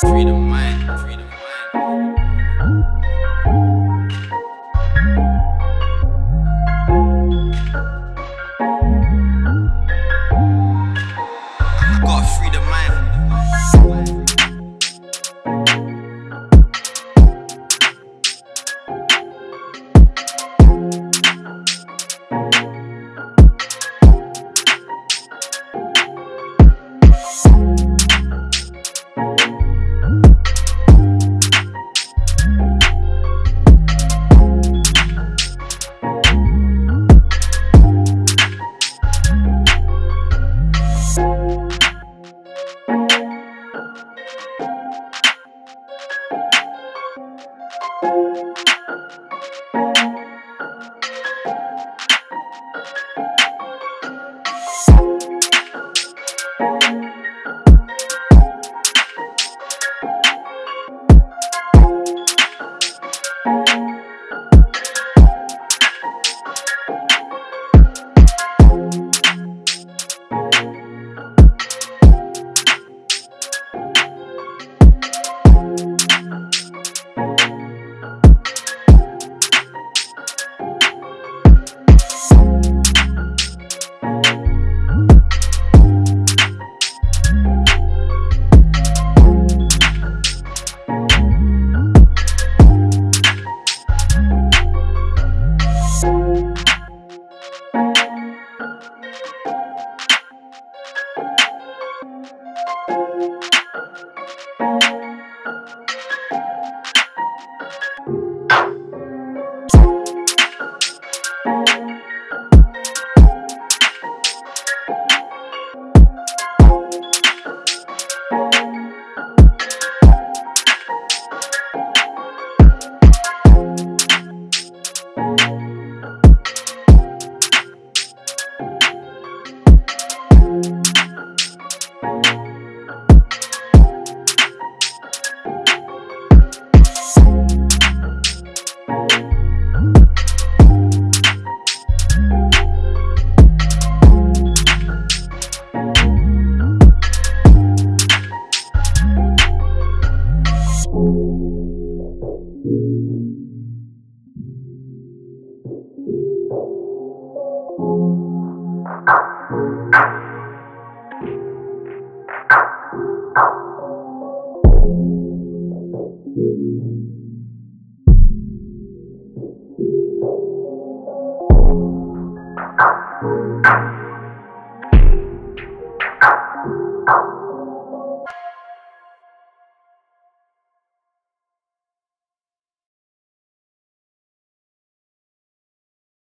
Freedom mind, freedom